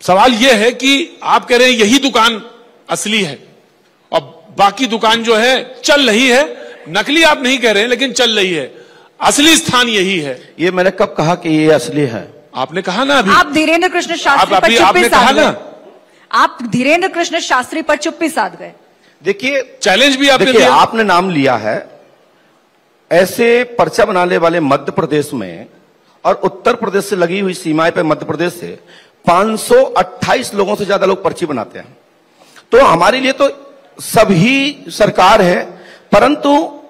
सवाल यह है कि आप कह रहे हैं यही दुकान असली है और बाकी दुकान जो है चल रही है। नकली आप नहीं कह रहे हैं लेकिन चल रही है। असली स्थान यही है। ये मैंने कब कहा कि ये असली है? आपने कहा ना अभी। आप धीरेन्द्र कृष्ण शास्त्री आप पर चुप्पी आपने कहा साध ना। गए। आप धीरेन्द्र कृष्ण शास्त्री पर चुप्पी साध गए। देखिए चैलेंज भी आपने दिया। आपने नाम लिया है। ऐसे पर्चा बनाने वाले मध्य प्रदेश में और उत्तर प्रदेश से लगी हुई सीमाएँ पर मध्य प्रदेश से 528 लोगों से ज़्यादा लोग पर्ची बनाते हैं। तो हमारे लिए तो सभी सरकार है परंतु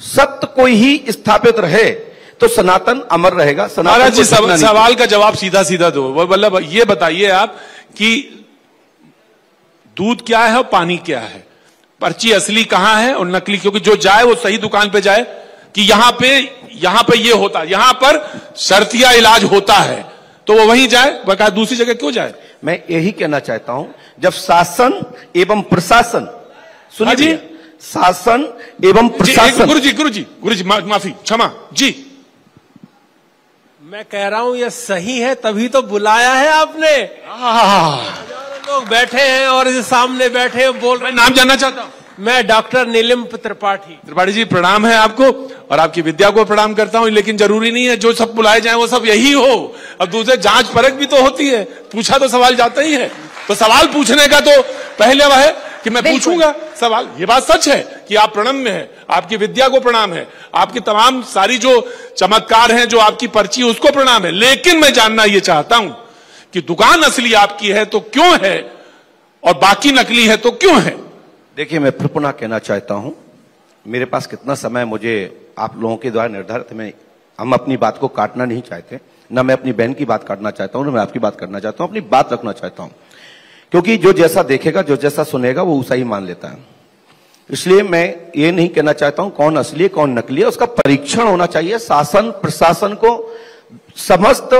सत्य कोई ही स्थापित रहे तो सनातन अमर रहेगा। सनातन जी सव- सवाल का जवाब सीधा सीधा दो मतलब ये बताइए आप कि दूध क्या है और पानी क्या है? पर्ची असली कहाँ है और नकली? क्योंकि जो जाए वो सही दुकान पे जाए कि यहाँ पे यहाँ पे ये होता यहाँ पर शर्तिया इलाज होता है। तो वो वहीं जाए बका दूसरी जगह क्यों जाए? मैं यही कहना चाहता हूँ जब शासन एवं प्रशासन हाँ सुनिए जी। शासन एवं प्रशासन गुरु जी गुरु जी गुरु जी मा, माफ़ी क्षमा जी। मैं कह रहा हूँ ये सही है तभी तो बुलाया है आपने। लोग बैठे हैं और इस सामने बैठे हैं बोल रहे मैं नाम जानना चाहता हूँ। मैं डॉक्टर नीलिम त्रिपाठी त्रिपाठी जी प्रणाम है आपको। और आपकी विद्या को प्रणाम करता हूँ लेकिन ज़रूरी नहीं है जो सब बुलाए जाए वो सब यही हो। अब दूसरे जाँच परख भी तो होती है। पूछा तो सवाल जाता ही है। तो सवाल पूछने का तो पहले वह है कि मैं पूछूँगा। सवाल ये बात सच है कि आप प्रणम्य है आपकी विद्या को प्रणाम है आपकी तमाम सारी जो चमत्कार हैं जो आपकी पर्ची है, उसको प्रणाम है। लेकिन मैं जानना ये चाहता हूँ कि दुकान असली आपकी है तो क्यों है और बाकी नकली है तो क्यों है? देखिए मैं फिर पुनः कहना चाहता हूँ मेरे पास कितना समय मुझे आप लोगों के द्वारा निर्धारित। मैं, हम अपनी बात को काटना नहीं चाहते, न मैं अपनी बहन की बात काटना चाहता हूँ, न मैं आपकी बात करना चाहता हूँ, अपनी बात रखना चाहता हूँ क्योंकि जो जैसा देखेगा, जो जैसा सुनेगा, वो उसा ही मान लेता है इसलिए मैं ये नहीं कहना चाहता हूँ कौन असली है, कौन नकली है, उसका परीक्षण होना चाहिए, शासन, प्रशासन को समस्त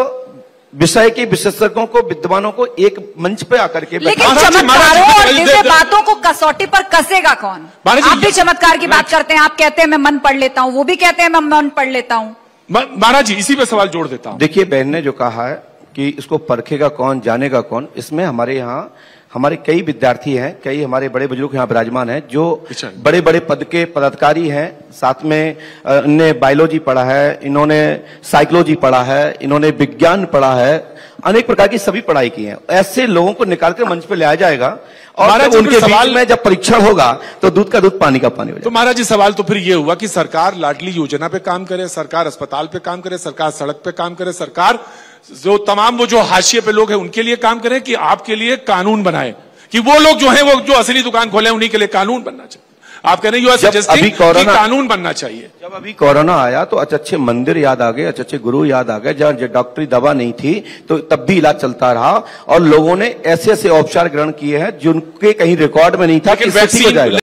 विषय के विशेषज्ञों को विद्वानों को एक मंच पे आकर के लेकिन चमत्कारों और दिव्य बातों को कसौटी पर कसेगा कौन? आप भी चमत्कार की बात करते हैं आप कहते हैं मैं मन पढ़ लेता हूँ वो भी कहते हैं मैं मन पढ़ लेता हूँ। महाराज जी इसी पे सवाल जोड़ देता हूँ। देखिए बहन ने जो कहा है कि इसको परखेगा कौन जानेगा कौन इसमें हमारे यहाँ हमारे कई विद्यार्थी हैं कई हमारे बड़े बुज़ुर्ग यहाँ विराजमान हैं जो अच्छा। बड़े बड़े पद के पदाधिकारी हैं। साथ में इनने बायोलॉजी पढ़ा है इन्होंने साइकोलॉजी पढ़ा है इन्होंने विज्ञान पढ़ा है अनेक प्रकार की सभी पढ़ाई की है। ऐसे लोगों को निकाल कर मंच पे लाया जाएगा और जी, उनके सवाल- में जब परीक्षण होगा तो दूध का दूध पानी का पानी हो तो महाराज जी सवाल तो फिर ये हुआ कि सरकार लाडली योजना पे काम करे सरकार अस्पताल पे काम करे सरकार सड़क पे काम करे सरकार जो तमाम वो जो हाशिए पे लोग हैं उनके लिए काम करें कि आपके लिए कानून बनाए। कि वो लोग जो हैं वो जो असली दुकान खोले उन्हीं के लिए कानून बनना चाहिए। आप कह रहे हैं यू आर सजेस्टिंग कानून बनना चाहिए। जब अभी कोरोना आया तो अच्छे अच्छे मंदिर याद आ गए अच्छे अच्छे गुरु याद आ गए जहाँ डॉक्टरी दवा नहीं थी तो तब भी इलाज चलता रहा। और लोगों ने ऐसे ऐसे उपचार ग्रहण किए हैं जिनके कहीं रिकॉर्ड में नहीं था कि वैक्सीन